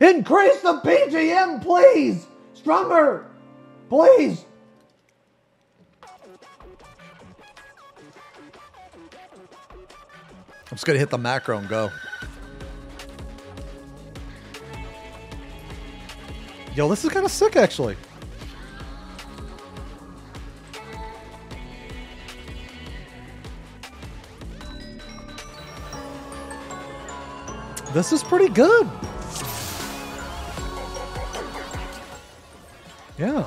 Increase the BGM, please! Strummer! Please! I'm just gonna hit the macro and go. Yo, this is kind of sick, actually. This is pretty good. Yeah.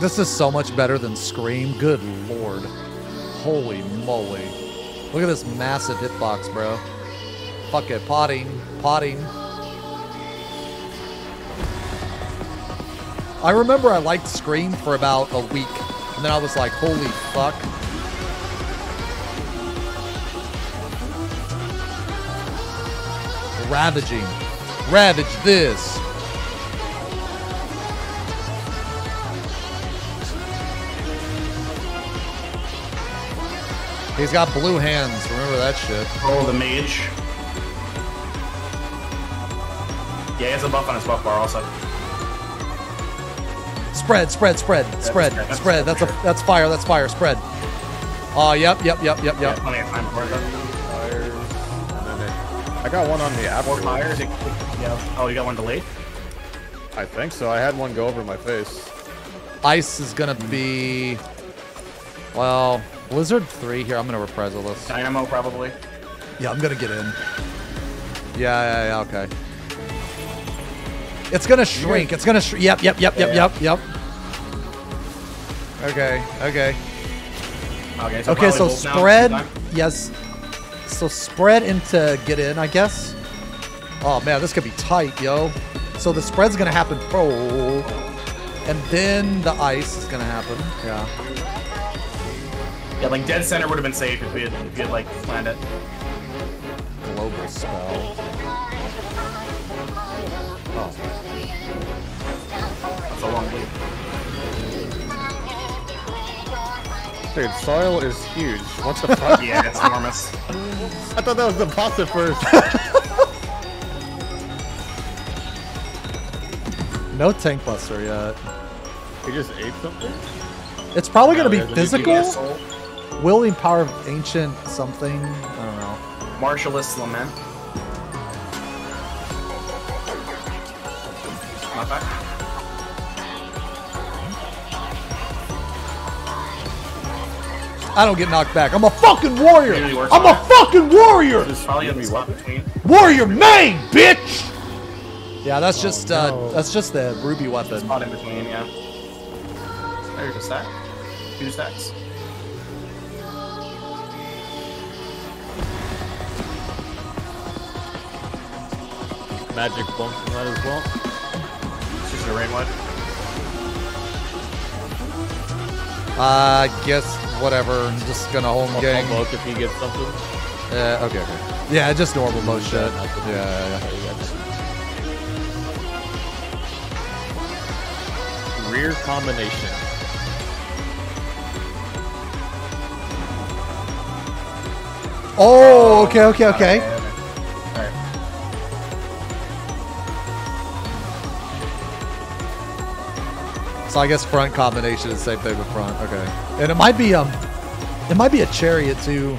This is so much better than Scream. Good lord. Holy moly. Look at this massive hitbox, bro. Fuck it. Potting. Potting. I remember I liked Scream for about a week. And then I was like, holy fuck. Ravaging. Ravage this. He's got blue hands. Remember that shit. Oh, the mage. Yeah, he has a buff on his buff bar also. Spread, spread, spread, spread, that's- spread. That's a that's fire. That's fire. Spread. Oh, yep, yep, yep, yep, Yeah, yep. plenty of time for it. I got one on the app. More fires. it- Yeah. Oh, you got one delayed? I think so. I had one go over my face. Ice is gonna be. Well, Blizzard three here. I'm gonna reprisal this. Dynamo probably. Yeah, I'm gonna get in. Yeah, yeah, yeah. Okay. It's gonna shrink. It's gonna. Sh- yep, yep, yep, yep, Yeah. yep, yep. Okay. Okay. Okay, so, Okay. So spread. Yes. So spread into get in, I guess. Oh man, this could be tight, yo. So the spread's gonna happen. Oh. And then the ice is gonna happen. Yeah. Yeah, like dead center would have been safe if we had, if we had like planned it. Global spell. Oh. Dude, soil is huge. What the fuck? Yeah, it's enormous. I thought that was the boss at first. No tank buster yet. he just ate something? It's probably gonna be physical. Yeah, soul. Wielding power of ancient something. I don't know. Martialist Lament. Not bad. I don't get knocked back. I'm a fucking warrior. I'm a on fucking warrior. There's probably a spot between. Warrior main, bitch. Yeah, that's just uh, no. that's just the ruby weapon. Spot in between, yeah. There's a stack. Two stacks. Magic bump from that as well. It's just a rain one. I guess whatever. I'm just gonna hold I'll gang. provoke if he gets something. Uh, okay, okay. Yeah, just normal mode shit. Yeah, Yeah, yeah, yeah. Rear combination. Oh, okay, okay, okay. So I guess front combination is the same thing with front. Okay, and it might be um, it might be a chariot too.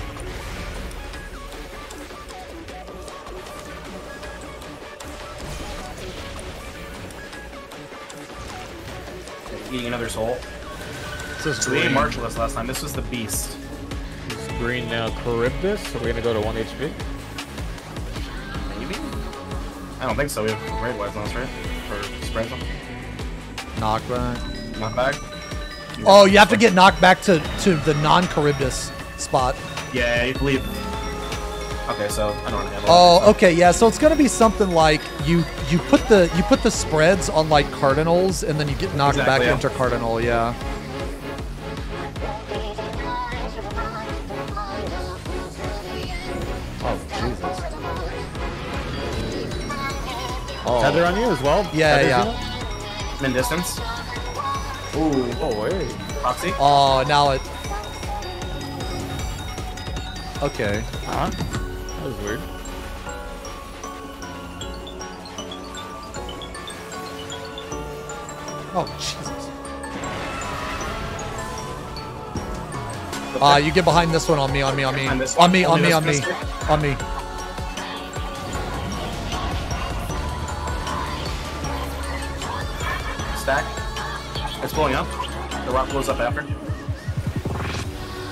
Eating another soul. This is So we ate green. Martialist last time. This was the Beast. He's green now. Charybdis. So we're gonna go to one HP. Maybe? I don't think so. We have Raid Wise on us, right? For spread something. knockback. Not bad. Oh, you have to get knocked back to to the non-Charybdis spot. Yeah, you believe. Okay, so I don't want to handle Oh, okay, yeah. So it's gonna be something like you you put the you put the spreads on like cardinals, and then you get knocked Exactly, back yeah. into cardinal. Yeah. Oh Jesus. Oh. Tether on you as well. Yeah, Tether's yeah. On it? Min distance. Ooh, Oh, wait. Proxy. Oh, now it. Okay. Huh? That was weird. Oh, Jesus. Uh, you get behind this one on me, on me, on me. Behind this On one? me, on Only me, this on me. On me. Blowing up. The rock blows up after.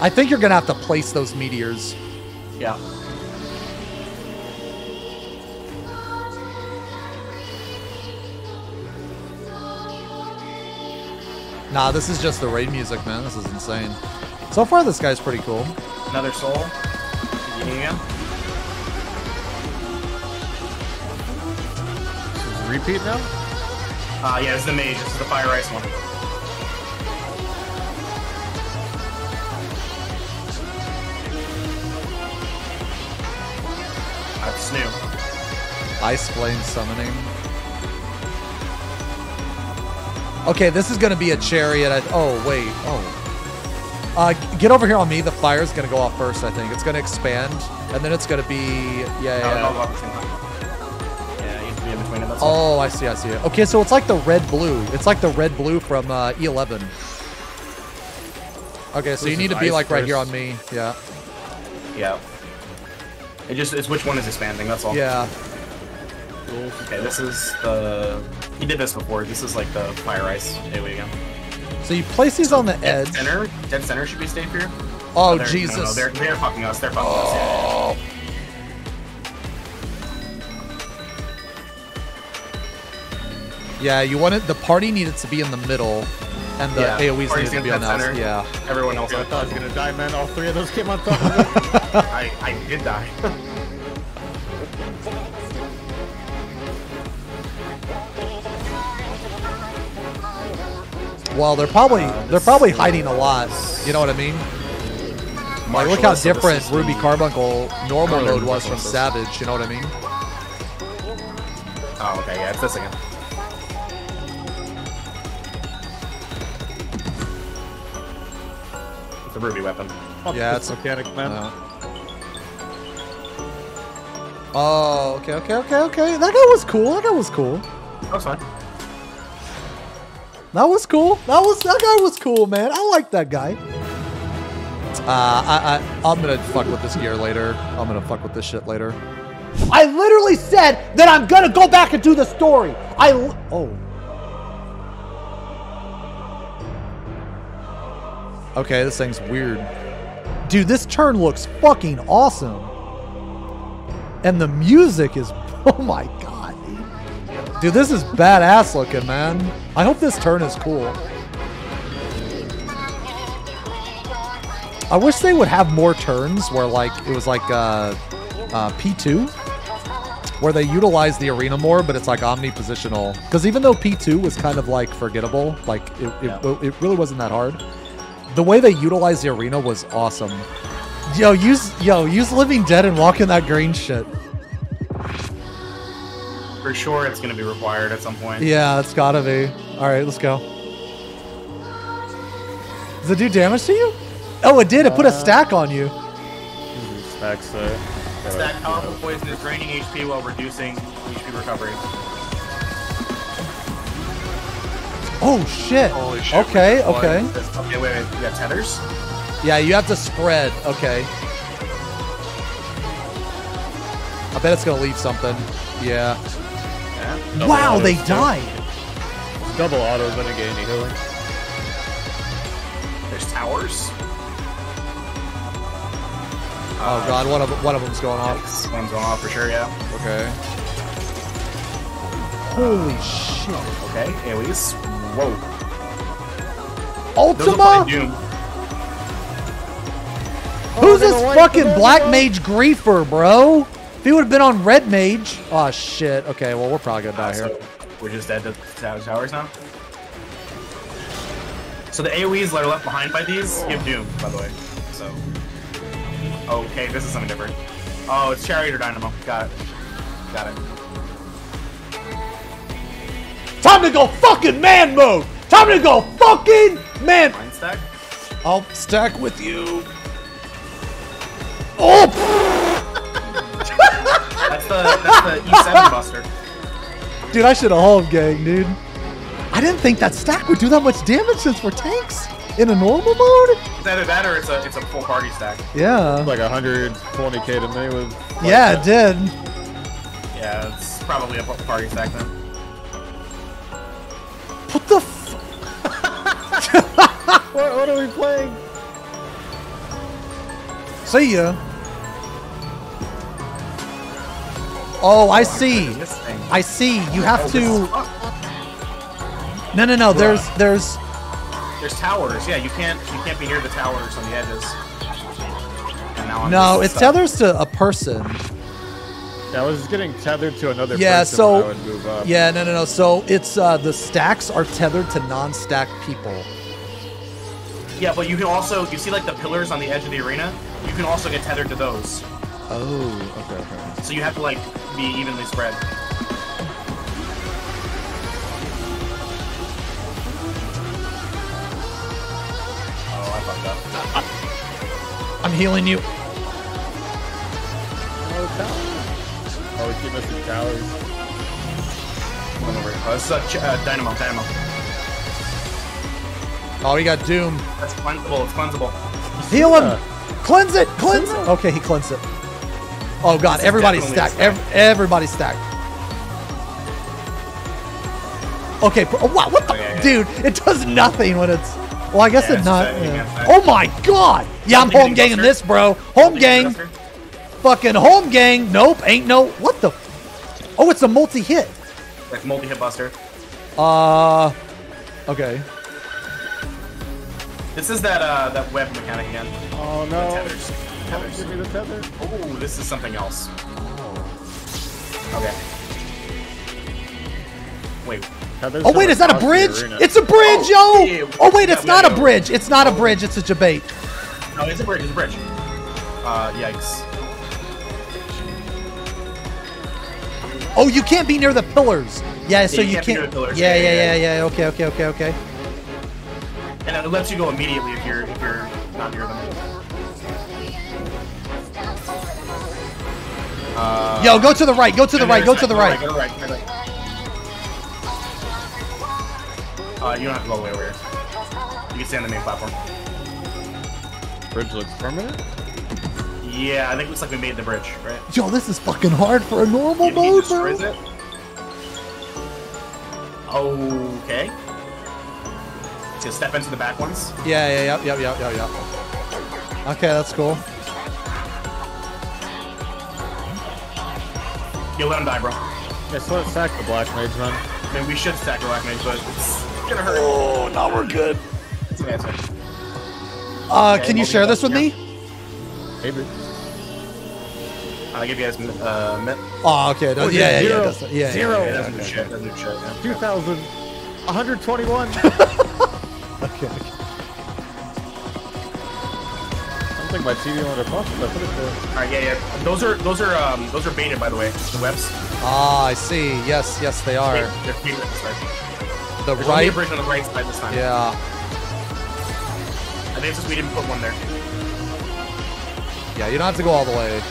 I think you're gonna have to place those meteors. Yeah. Nah, this is just the raid music, man. This is insane. So far, this guy's pretty cool. Another soul. Beginning again. This is repeat now? Uh, yeah, this is the mage. This is the fire ice one. Ice flame summoning. Okay, this is gonna be a chariot. I, oh wait. Oh. Uh, get over here on me. The fire's gonna go off first. I think it's gonna expand, and then it's gonna be yeah yeah. all at the same time. Yeah, you have to be in between it. Oh, I see, I see. it. Okay, so it's like the red blue. It's like the red blue from uh, E11. Okay, so This you need to be like right here on me. Yeah. Yeah. It just it's which one is expanding. That's all. Yeah. Okay, this is the. He did this before. This is like the fire ice AoE again. So you place these on the Dead edge. center. Dead center should be safe here. Oh, they're- Jesus. No, no, they're they're fucking us. They're fucking us. Yeah. Yeah, you wanted the party needed to be in the middle, and the Yeah, AOE's party's needed to be in on the dead center. Yeah. Everyone else. I thought I was gonna die, man. All three of those came on top of it. I I did die. Well, they're probably Uh, they're probably hiding a lot. You know what I mean? Like, look how Marshall, so this different Ruby Carbuncle normal mode Ruby was from Carbuncle. Savage. You know what I mean? Oh, okay, yeah, it's this again. It's a ruby weapon. Yeah, it's- mechanic, man. Uh, oh, okay, okay, okay, okay. That guy was cool. That guy was cool. That's fine. That was cool. That was that guy was cool, man. I like that guy. Uh, I, I I'm gonna fuck with this gear later. I'm gonna fuck with this shit later. I literally said that I'm gonna go back and do the story. I Oh. Okay, this thing's weird. Dude, this turn looks fucking awesome. And the music is oh my god, dude. This is badass looking, man. I hope this turn is cool. I wish they would have more turns where like it was like uh, uh, P2 where they utilize the arena more, but it's like omnipositional. Because even though P2 was kind of like forgettable, like it, it, Yeah. it really wasn't that hard. The way they utilized the arena was awesome. Yo, use yo, use Living Dead and walk in that green shit. For sure, it's gonna be required at some point. Yeah, it's gotta be. All right, let's go. Does it do damage to you? Oh, it did. It put a stack on you. Stacks there. Stack powerful poison is draining HP while reducing HP recovery. Oh shit. Holy shit, Okay, we just won. okay. Okay, wait, wait, we got tethers. Yeah, you have to spread. Okay. I bet it's gonna leave something. Yeah. Yeah. Double wow, autos, they too. died. Double auto, but again, any healing. There's towers. Oh uh, god, one of one of them's going off. This one's going off for sure. Yeah. Okay. Holy shit. Okay. AoE's. Whoa. Those Ultima? Who's oh, they're this fucking black mage griefer, bro? If he would have been on red mage. Oh shit. Okay, well we're probably gonna die Uh, here. so we're just dead to Savage Towers now. So the AoEs that are left behind by these give Doom, by the way. So. Okay, this is something different. Oh, it's Chariot or Dynamo. Got it. Got it. time to go fucking man mode. Time to go fucking man. Mine stack. I'll stack with you. Oh, That's the that's the E7 buster. Dude, I should have Holmgang, dude. I didn't think that stack would do that much damage since we're tanks in a normal mode. It's either that or it's a it's a full party stack. Yeah. Like 120k to me with. like Yeah, it did. Yeah, it's probably a full party stack then. What the f- What, what are we playing? See ya. Oh, I see. I see. You have Oh, this to. fucked. No, no, no. There's, there's. There's towers. Yeah, you can't you can't be near the towers on the edges. And now I'm No, just it tethers to a person. Yeah, I was getting tethered to another Yeah, person so- I would move up. Yeah, no, no, no. So it's uh, the stacks are tethered to non-stacked people. Yeah, but you can also you see like the pillars on the edge of the arena. You can also get tethered to those. Oh, okay, okay. So you have to like be evenly spread. Oh, I fucked up. I'm healing you. Oh, towers. Oh, we keep missing towers. One over. Oh, this is a uh, dynamo. Dynamo. Oh, he got Doom. That's cleansable. It's cleansable. Heal him. Yeah. Cleanse it. Cleanse it. Okay, he cleansed it. Oh god, This everybody's definitely stacked. Ev- everybody's stacked. Okay, bro, what, what the, Oh, yeah, yeah. dude? It does nothing when it's. Well, I guess Yeah, it it's not. yeah. yeah. Oh my god! Yeah, I'm home getting ganging this, bro. Holmgang, fucking Holmgang. Nope, ain't no. What the? Oh, it's a multi-hit. Like multi-hit buster. Uh, okay. This is that uh that web mechanic again. Oh no! Tethers. Give me the tether. Oh, this is something else. Okay. Wait. Tethers Oh wait, is that a bridge? arena. It's a bridge, Oh, yo! yeah, Oh wait, yeah, it's not a yeah. bridge. It's not a bridge. It's a debate. No, it's a bridge. It's a bridge. Uh, yikes. Oh, you can't be near the pillars. Yeah, so you you can't can't. near the. Yeah, Yeah, yeah, yeah, yeah, yeah. Okay, okay, okay, okay. And it lets you go immediately if you're if you're not near them. Uh, Yo, go to the right. Go to the right. Go to the right. Go to the right. Go to the right. Uh, you don't have to go all the way over here. You can stay on the main platform. Bridge looks permanent. Yeah, I think it looks like we made the bridge, right? Yo, this is fucking hard for a normal He- he mode, bro. it. Okay. So step into the back ones. Yeah, yeah, yeah, yeah, yeah, yeah, yeah. Okay, that's cool. You let him die, bro. Yeah, so let's sack the black mage then. I mean, we should stack the black mage, but it's gonna hurt. Oh, now we're good. It's okay, it's okay. Uh, Okay, can you share this with back me? Maybe. I'll give you guys uh, mit. Oh, okay. No, Oh, yeah, yeah, yeah, zero. that's- yeah, yeah, Zero. yeah, Yeah, yeah, doesn't do okay, shit. Doesn't shit. Yeah. 2,000. 121. Okay. Don't my TV wanted to bust, I put it there. All right, yeah, yeah. Those are those are um those are baited by the way. The webs. Ah, I see. Yes, yes, they are. They're baited this way. The There's only a right. bridge on the right side this time. Yeah. I think it's just we didn't put one there. Yeah, you don't have to go all the way.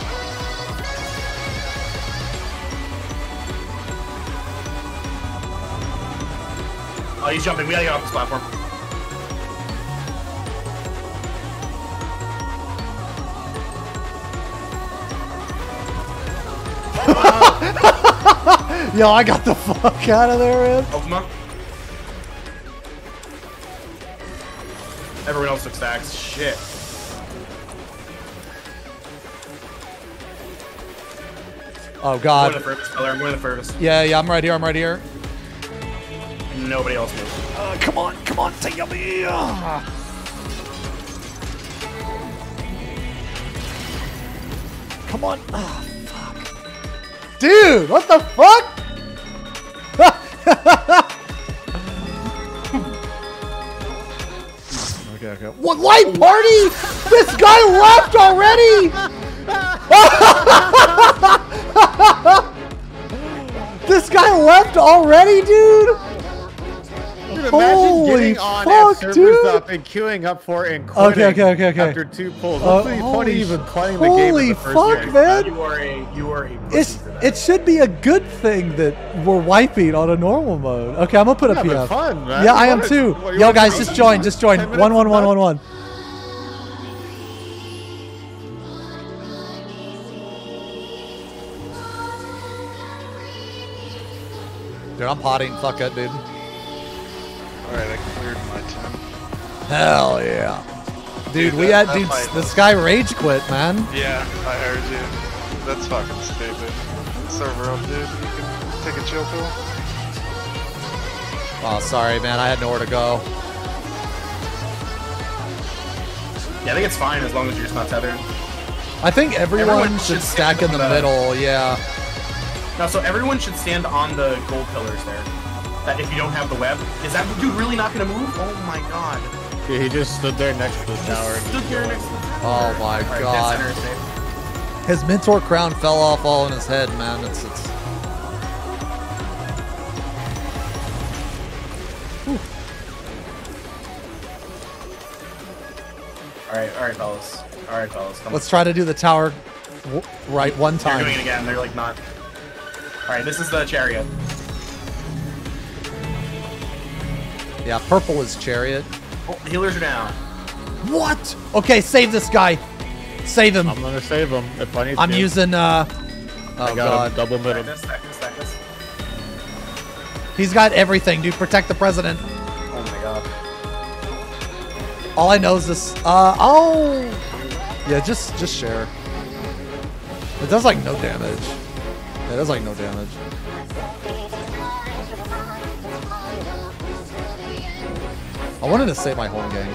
Oh, he's jumping. We gotta get off this platform. Yo, I got the fuck out of there, man. Up. Everyone else took stacks. Shit. Oh I'm going god. the furthest. I'm going the furthest. Yeah, yeah, I'm right here. I'm right here. Nobody else moves. Uh, come on, come on, take me. Ah. Come on. Ah, fuck. Dude, what the fuck? Okay, okay. What light party? this guy left already. this guy left already, dude. Dude, imagine Holy getting on fuck, servers dude. up and queuing up for it and quitting Okay, okay, okay, okay. after two pulls. Uh, What's the point of holy even playing the game holy in the first fuck, place? man. You are a you are a pussy It's for that. It should be a good thing that we're wiping on a normal mode. Okay, I'm gonna put a having PF. fun, man. Yeah, I am too. Yo, guys, just join. Just join. 10 minutes One, one, one, one, one. Dude, I'm potting. Fuck it, dude. Alright, I cleared my time. Hell yeah. Dude, Dude, we that- had that dude. fight This guy rage quit, man. Yeah, I heard you. That's fucking stupid. Server up, dude. You can take a chill pill. Oh, sorry, man. I had nowhere to go. Yeah, I think it's fine as long as you're just not tethered. I think everyone, Everyone should should stack in the the- middle. Yeah. No, so everyone should stand on the gold pillars there. That if you don't have the web, is that dude really not gonna move? Oh my god! Yeah, he just stood there next to the tower. Stood just here next to the tower. Oh my Alright, dead God. center is safe. His mentor crown fell off all in his head, man. It's it's. All right, all right, fellas. All right, fellas. Come Let's try to do the tower w- right one on. They're time. doing it again. They're like not. All right, this is the chariot. Yeah, purple is chariot. Oh, healers are down. What? Okay, save this guy. Save him. I'm gonna save him if I need to. I'm using. uh I Oh got god, him double middle. this, stack this, he's got everything, dude. Protect the president. Oh my god. All I know is this. Uh oh. Yeah, just just share. It does like no damage. It does like no damage. I wanted to save my Holmgang.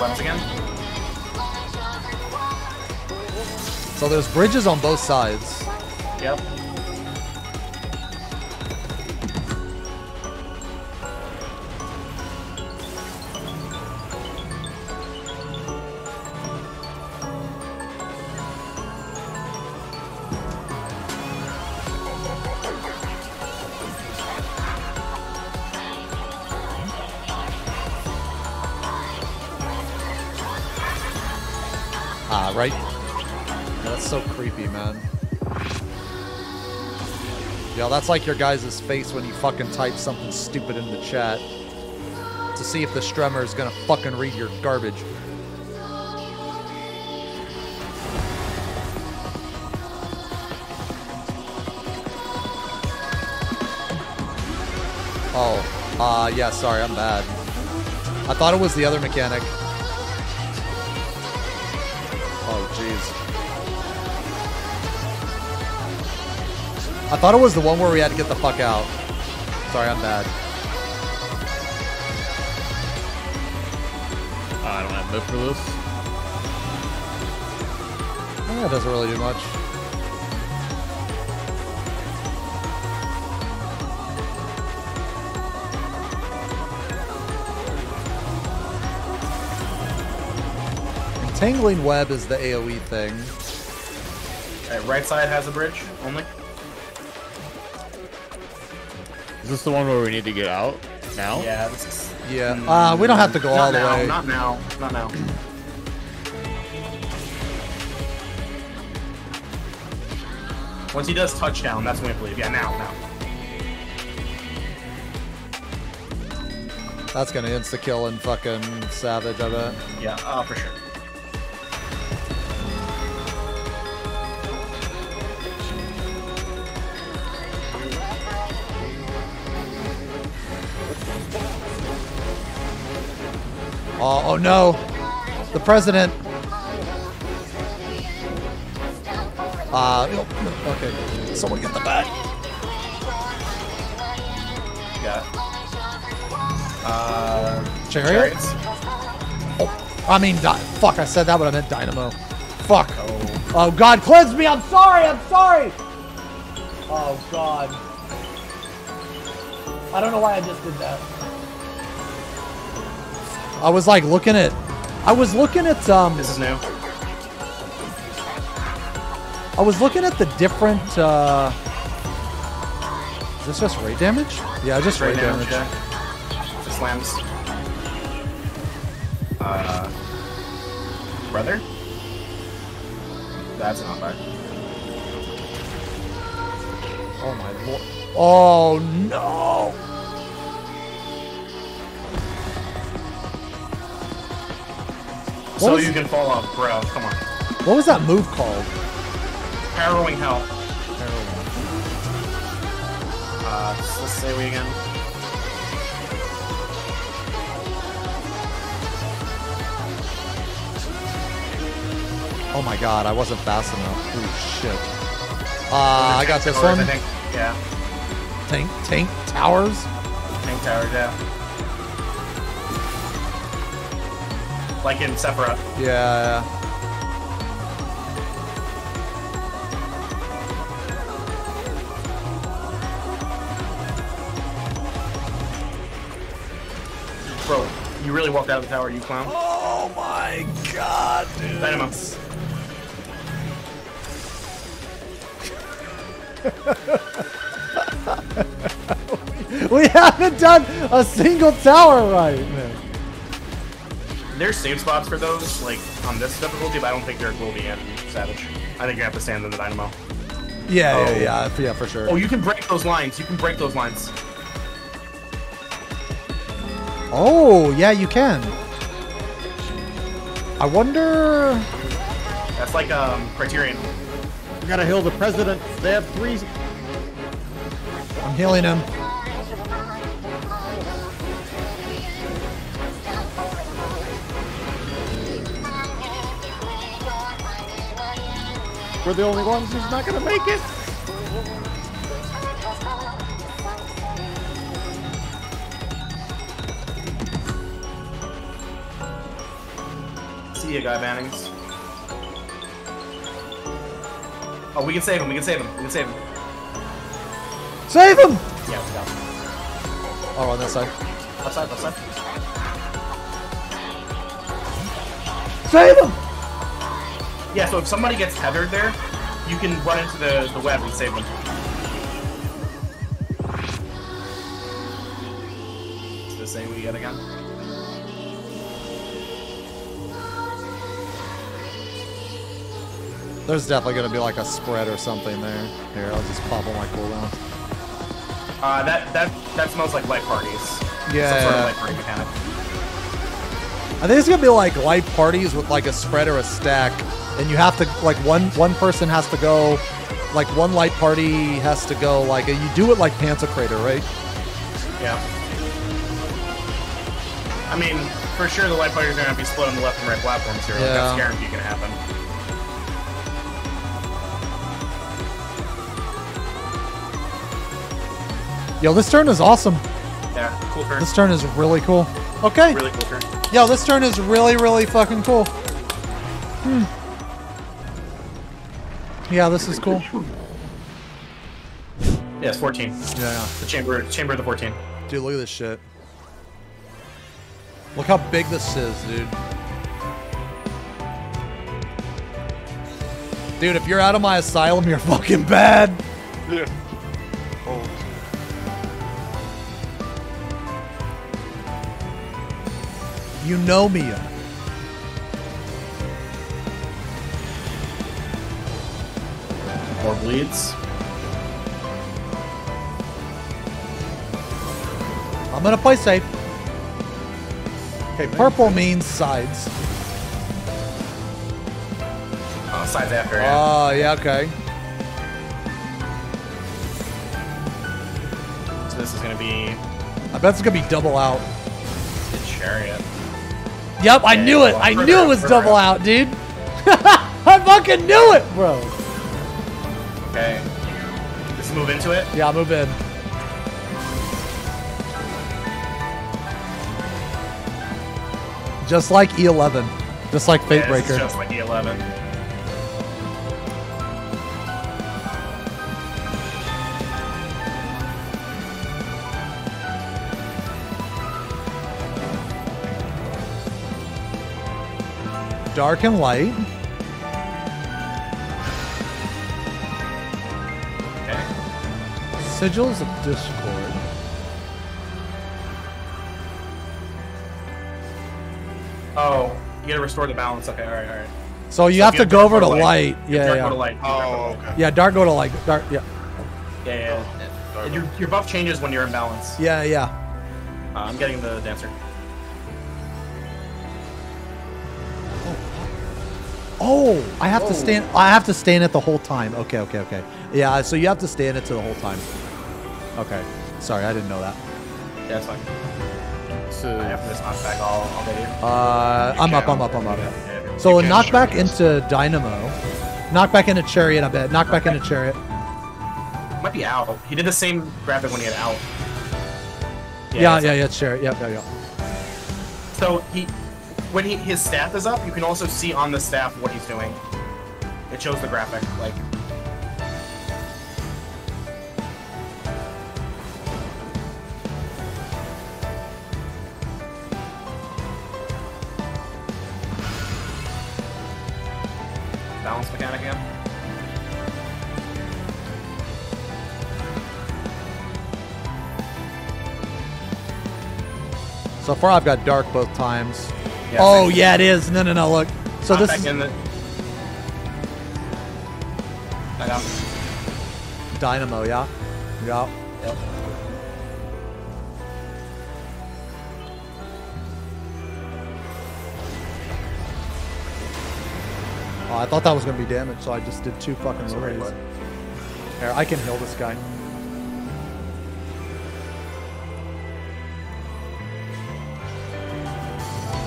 Once again. So there's bridges on both sides. Yep. That's like your guys' face when you fucking type something stupid in the chat to see if the strummer is gonna fucking read your garbage. Oh, uh, yeah, sorry, I'm bad. I thought it was the other mechanic. I thought it was the one where we had to get the fuck out. Sorry, I'm bad. I don't have move for this. Eh, it doesn't really do much. Entangling web is the AoE thing. All right, right side has a bridge only. Is this the one where we need to get out now? Yeah, this is. Yeah. Uh, we don't have to go not all the now, way. Not now. Not now. Once he does touchdown, that's when we believe. Yeah, now, now. That's gonna insta kill and fucking savage, I bet. Yeah, uh, for sure. Oh, oh no! The president! Uh, okay. Someone get the bat. Yeah. Uh, Chariot? chariots. Oh, I mean, di- fuck, I said that, but I meant dynamo. Fuck. Oh. Oh, God, cleanse me! I'm sorry! I'm sorry! Oh, God. I don't know why I just did that. I was like looking at. I was looking at um. This is new. I was looking at the different uh, Is this just rate damage? Yeah, just rate now, damage. yeah. Just slams. Uh, brother. That's not bad. Oh my lord. Oh no! So was- you can fall off, bro. Come on. What was that move called? Harrowing hell. Uh, let's, let's say we again. Oh my god, I wasn't fast enough. Oh shit. Uh, I got this Towers, one. Yeah. Tank, tank towers. Tank towers, yeah. Like in Sephiroth. Yeah. Bro, you really walked out of the tower, you clown. Oh my god, dude. Dynamo. We haven't done a single tower right, man. There's save spots for those, like on this difficulty, but I don't think there will be in Savage. I think you have to stand in the Dynamo. Yeah, Oh. yeah, yeah, yeah, for sure. Oh, you can break those lines. You can break those lines. Oh, yeah, you can. I wonder. That's like um Criterion. We gotta heal the president. They have three. I'm healing him. We're the only ones who's not gonna make it. See you, guy Bannings. Oh, we can save him. We can save him. We can save him. Save him! Yeah, let's go. Oh, on that side. Left side, left side. Save him! Yeah, so if somebody gets tethered there, you can run into the, the web and save them. It's the same we get again. There's definitely gonna be like a spread or something there. Here, I'll just pop on my cooldown. Uh, that that that smells like light parties. Yeah. Some sort of light party mechanic. I think it's gonna be like light parties with like a spread or a stack, and you have to like one one person has to go, like one light party has to go like you do it like Pantocrator, right? Yeah. I mean, for sure the light parties are gonna be split on the left and right platforms here. Like, Yeah. that's guaranteed gonna happen. Yo, this turn is awesome. Yeah, cool turn. This turn is really cool. Okay. Really cool turn. Yo, this turn is really, really fucking cool. Hmm. Yeah, this is cool. Yeah, it's 14. Yeah. The chamber, chamber of the 14. Dude, look at this shit. Look how big this is, dude. Dude, if you're out of my asylum, you're fucking bad. Yeah. Oh. You know me. Bleeds. I'm gonna play safe. Okay, purple means sides. Oh, sides after, yeah. Oh, yeah, okay. so this is gonna be I bet it's gonna be double out. the chariot. Yep, I Yeah, knew it. well, I knew it was double out. out, dude. I fucking knew it, bro. Okay. Let's move into it. Yeah, move in. Just like E11. Just like Fate Yeah, Breaker. just like E E11. Dark and light. Sigils of Discord. Oh, you gotta restore the balance. Okay, all right, all right. So you So have if to have go over to go light. Yeah, dark, yeah. Go to light. Dark, go to Oh, light. okay. Yeah, dark go to like dark. Yeah, Yeah, yeah. yeah. And your, your buff changes when you're in balance. yeah, yeah. Uh, I'm getting the dancer. Oh, I have to stand. I have to stand it the whole time. Okay, okay, okay. Yeah, so you have to stand it to the whole time. Okay. Sorry, I didn't know that. Yeah, it's fine. So, I have this knockback all, all day. Uh, I'm up. I'm up. I'm up. Yeah, yeah, yeah. So can knock shoot back into Dynamo. Knock back into Chariot. I bet. Knock back into Chariot. Might be out. He did the same graphic when he had out. Yeah, it's yeah, like- yeah. Chariot. Yep, yeah, yeah. So he, when he his staff is up, you can also see on the staff what he's doing. It shows the graphic, like. Balance mechanic again. So far, I've got dark both times. Yeah, oh yeah, it is. No, no, no. Look. So Knock this back is in the. I got. Dynamo. Yeah. Yeah. Yep. Oh, I thought that was gonna be damage, so I just did two fucking Sorry, rays. Here, I can heal this guy.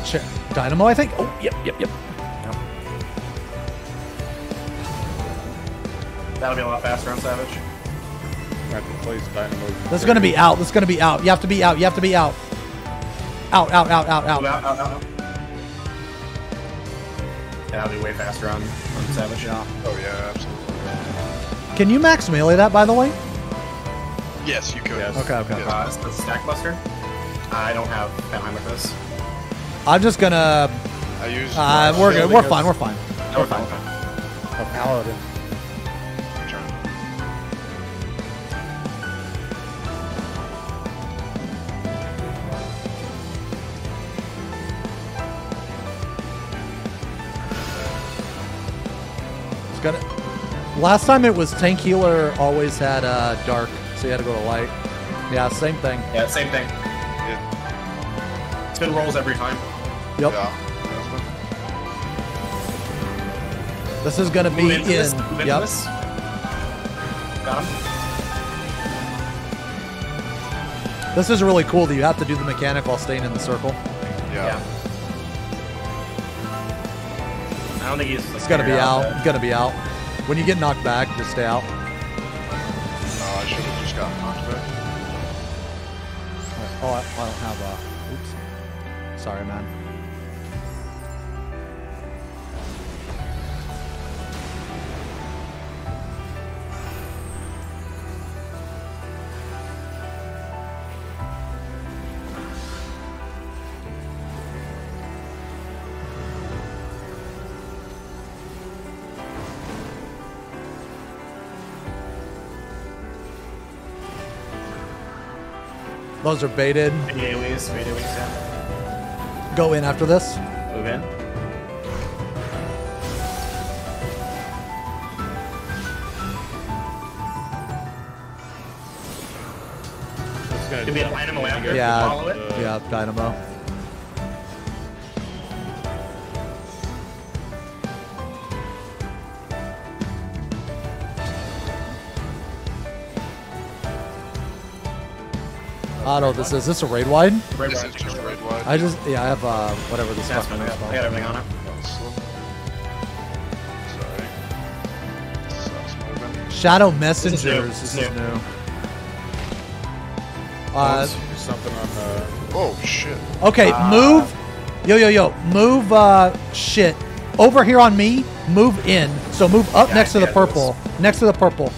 Shit. Dynamo, I think. Oh, yep, yep, yep. That'll be a lot faster on Savage. I have to place Dynamo. This is gonna be out. This is gonna be out. You have to be out. You have to be out. Out, out, out, out, Out, out. out, out, out. Yeah, that'll be way faster on, on Savage. Yeah. Oh yeah, absolutely. Can you max melee that, by the way? Yes, you could. Yes. Okay, okay. Yeah. Uh, it's the Stack Buster. I don't have Valheim with this. I'm just gonna. I use. Uh, we're good. We're fine. We're fine. No, we're fine. we're fine. A paladin. Last time it was tank healer always had uh, dark, so you had to go to light. Yeah, same thing. Yeah, same thing. Yeah. Spin rolls every time. Yep. Yeah. This is gonna be Move in. into this. Move Yep. this. Got him. This is really cool that you have to do the mechanic while staying in the circle. Yeah. Yeah. I don't think he's. It's gonna be out. It's gonna be out. When you get knocked back, just stay out. Those are baited. AoEs, wait, AoEs, yeah. Go in after this. Move in. It's gonna Could be a dynamo after. Yeah. Follow it. Yeah, Dynamo. I don't know what this is. Is this a raid wide? Right, This right. is just raid wide. I just, yeah, I have, uh, whatever this That's fucking fine. Is got, I got everything on it. Sorry. Sucks moving. Shadow is new. Messengers. This This is is new. new. Uh, There's something on the. Oh shit. okay, Uh, move. Yo, yo, yo. Move, uh, shit. Over here on me, move in. So move up Yeah, next to I the purple. Next to the purple.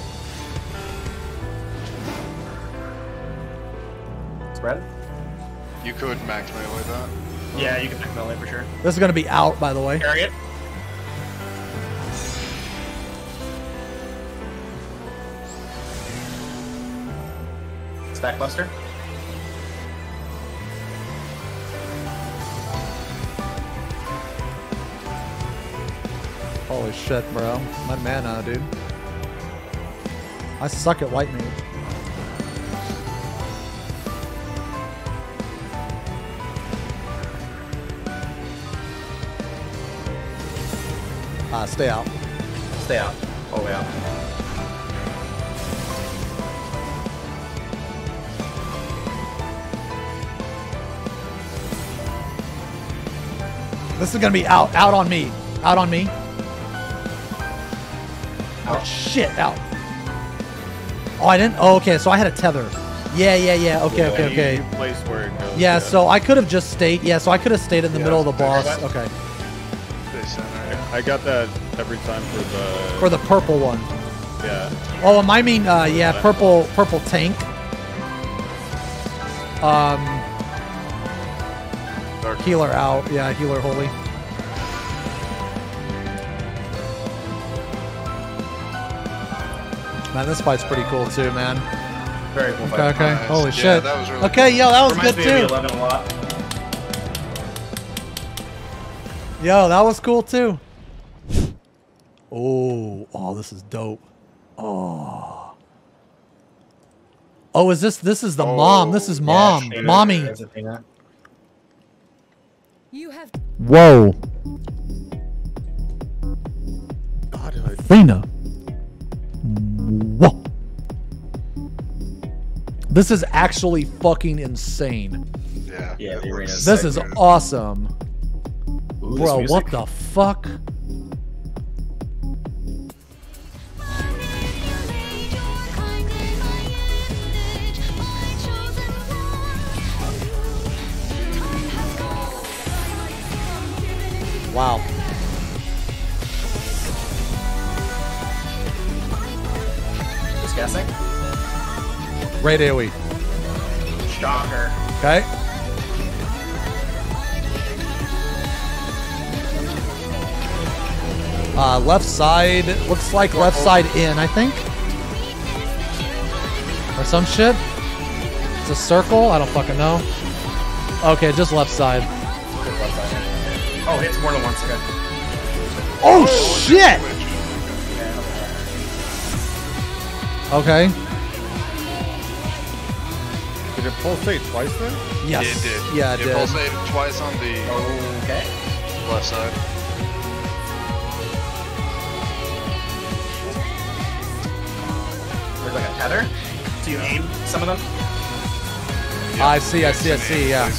You could max melee that. Yeah, you can pick melee for sure. This is going to be out, by the way. Carry it. Stack Buster. Holy shit, bro. My mana, dude. I suck at white Ah, stay out. Stay out. Oh, yeah. This is gonna be out, out on me, out on me. Oh shit, out. Oh, I didn't. Oh, okay. So I had a tether. Yeah, yeah, yeah. Okay, okay, You- okay. You place where it goes. Yeah, so I could have just stayed. Yeah, so I could have stayed in the Yeah, middle of the boss. okay. Okay, Stay center. I got that every time for the. for the purple one. yeah. Oh, and I mean, uh, yeah, purple, purple tank. Um, Dark. healer out. Yeah, healer holy. Man, this fight's pretty cool too, man. Very cool Okay, fight. okay. Nice. Holy Yeah, shit. that was really okay, yo, that was Reminds good me of too. the 11 a lot. Yo, that was cool too. Oh, oh, this is dope. Oh. Oh, is this this is the mom? This is Oh, mom. Yeah, Mommy. Athena. You have Whoa. Athena. Whoa. This is actually fucking insane. Yeah. Yeah, it the looks arena's This is awesome. Ooh, Bro, what the fuck? Wow. Just guessing. Great AoE. Shocker. Okay. Uh, left side looks like left side in, I think, or some shit. It's a circle. I don't fucking know. Okay, just left side. Just left side. Oh, hits more than once. again. Oh shit! Okay. Did it pulsate twice then? Yes. Yeah, It did. Yeah, it it did. pulsated twice on the Okay. left side. There's like a tether. Do you aim some of them. I see. I see. I see. Yeah.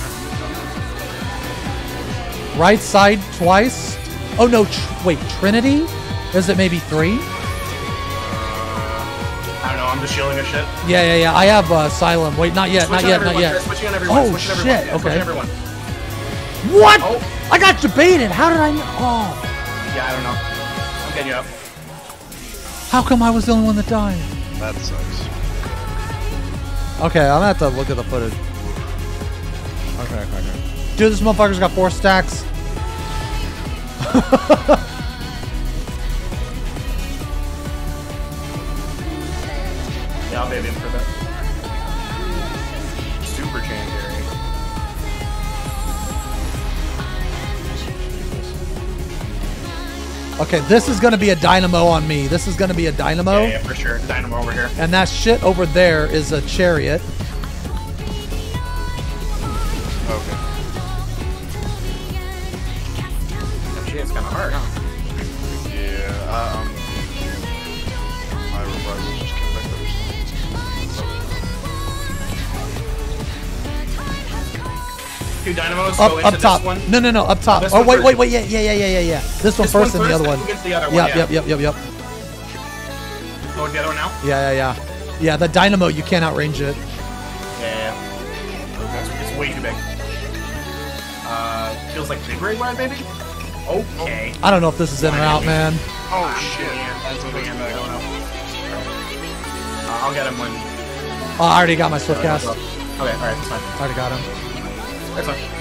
Laser. Right side twice. Oh no! Tr- wait, Trinity? Is it maybe three? I don't know. I'm just shielding a shit. Yeah, yeah, yeah. I have uh, Asylum. Wait, not yet. Switch not yet. everyone. Not yet. Switching on everyone. Oh, switching shit, Everyone. Yeah, okay. Switching everyone. What? Oh. I got debated. How did I know? Oh, Yeah, I don't know. I'm getting you up. how come I was the only one that died? That sucks. Okay, I'm gonna have to look at the footage. Dude, this motherfucker's got four stacks. Yeah, I'll baby him for that. Super area. Okay, this is gonna be a dynamo on me. This is gonna be a dynamo. Yeah, yeah, for sure. Dynamo over here. And that shit over there is a chariot. Up, up top. No, no, no, up top. Oh, one wait, first. wait, wait. Yeah, yeah, yeah, yeah, yeah, yeah. This one This first one and the other one. we'll get to the other one, Yep, yeah. yep, yep, yep, yep. Go the other one now. Yeah, yeah, yeah. Yeah, the dynamo, you can't outrange it. Yeah, yeah, yeah. It's, way too big. Uh, feels like big ray wide, maybe. Okay. I don't know if this is in or out, man. Oh shit. That's what end up going up. Uh, I'll get him when. Oh, I already got my swift cast. Okay, alright, that's fine. Already got him. That's fine.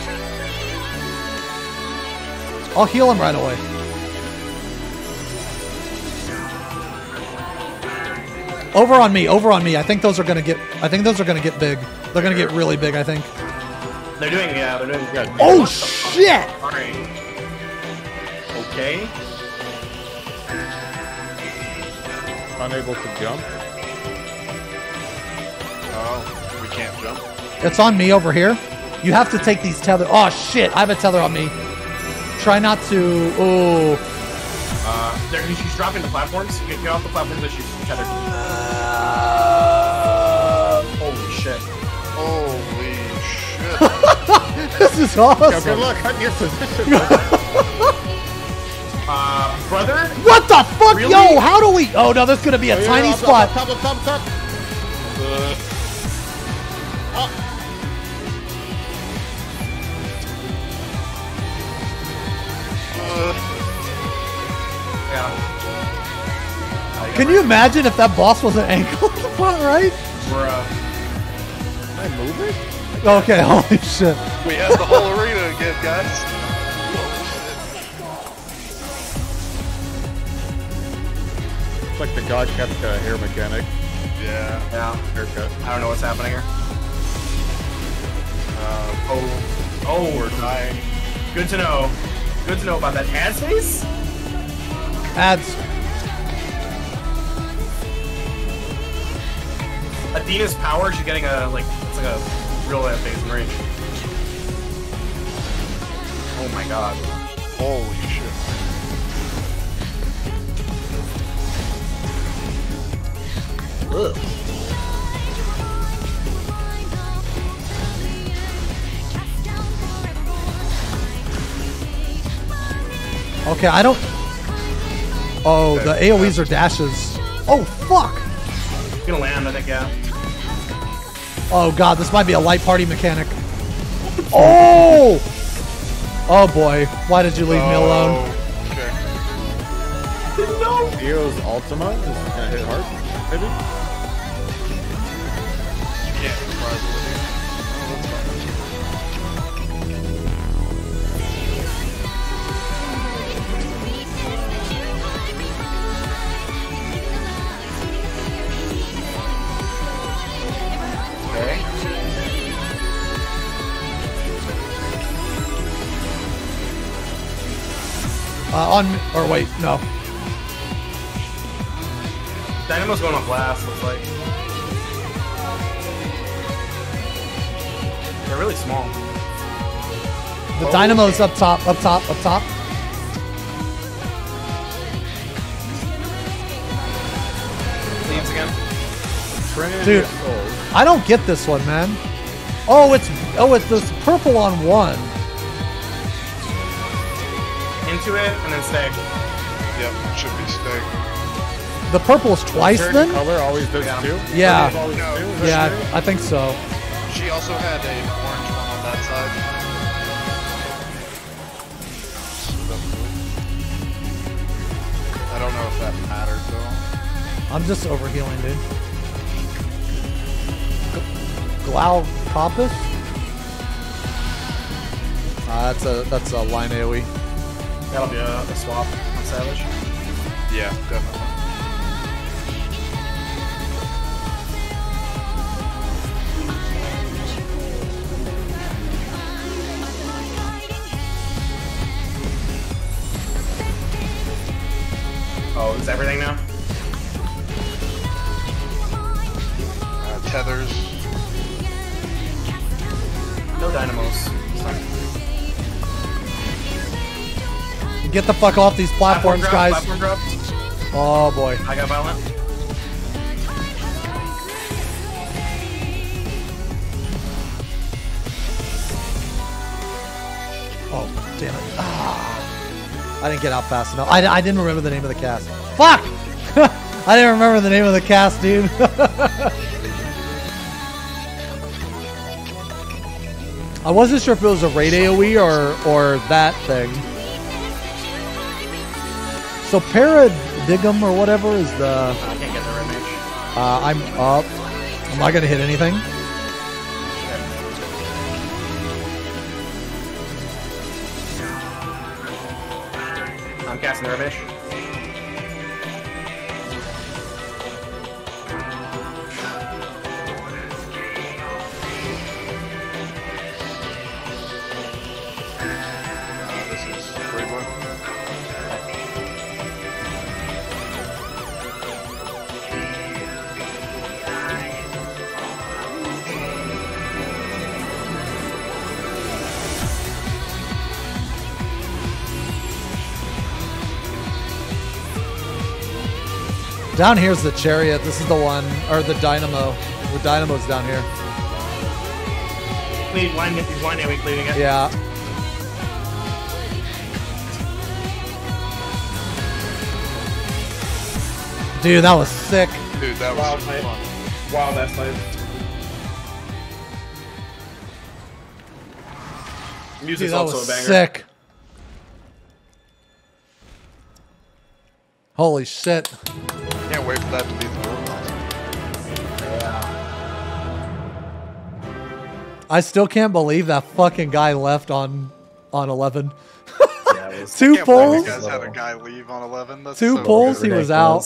I'll heal him right away. over on me, over on me. I think those are gonna get. I think those are gonna get big. They're gonna get really big. I think. They're doing, yeah, they're doing good. Oh shit! Okay. Unable to jump. Oh, we can't jump. It's on me over here. You have to take these tether. Oh shit! I have a tether on me. Try not to. Oh. Uh, there, she's dropping the platforms. Get, get off the platforms that she's tethered. Holy shit. Holy shit. This is Yo, awesome. good luck on your position. Uh, brother? What the fuck, Really? yo? How do we? Oh no, there's gonna be a Oh, yeah, tiny up, up, spot. Up, up, up, Can you imagine if that boss was an ankle? right? We're, uh, Can I move it? Okay. Holy shit. we have the whole arena again, guys. It's like the God kept uh, hair mechanic. Yeah. yeah. Haircut. I don't know what's happening here. Uh, Oh. Oh, we're dying. good to know. Good to know about that ad space. Ads. Athena's power, she's getting a, like, it's like a real phase range. Oh my god. Holy shit. Ugh. Okay, I don't. Oh, the AOE's are dashes. Oh fuck. Gonna land, I think, yeah. Oh god, this might be a light party mechanic. Oh. Oh boy, why did you leave me alone? Oh, Okay. Dio's Ultima is gonna hit hard, maybe? On or wait, no. Dynamo's going on blast, looks like. They're really small. The oh. dynamo's up top, up top, up top. Leaves again. Dude. I don't get this one, man. Oh, it's oh, it's this purple on one. Into it and then stay. Yep, should be staying. The purple is twice Certain then. color always does Yeah. two? Yeah. Always always No. two? Yeah, true? I think so. She also had a orange one on that side. I don't know if that mattered though. I'm just overhealing, dude. Glau Papus? Uh, that's a that's a line AoE. That'll be a, a swap on Savage. Yeah, definitely. Oh, is everything now? Uh, tethers. No dynamos. Fine. Get the fuck off these platforms, guys. Platform. Oh boy. I got violent. Oh damn it. Ah. I didn't get out fast enough. I, I didn't remember the name of the cast. Fuck! I didn't remember the name of the cast, dude. I wasn't sure if it was a raid AoE or or that thing. So Paradigm or whatever is the. I can't get the image. Uh, I'm up. Am I gonna hit anything? Down here's the chariot. This is the one, or the dynamo. The dynamo's down here. Cleave, line, he's winding, we cleaving it. Yeah. Dude, that was sick. Dude, that was Wild super night. fun. Wild ass night. Dude, Music's that also was a banger. sick. Holy shit. Can't wait for that to be the real concert. I still can't believe that fucking guy left on on 11. Yeah, Two pulls? you guys had a guy leave on 11. That's Two so pulls? he was out.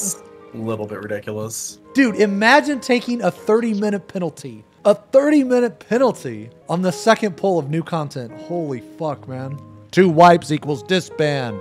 A little bit ridiculous. Dude, imagine taking a 30 minute penalty. A 30 minute penalty on the second pull of new content. Holy fuck, man. Two wipes equals disband.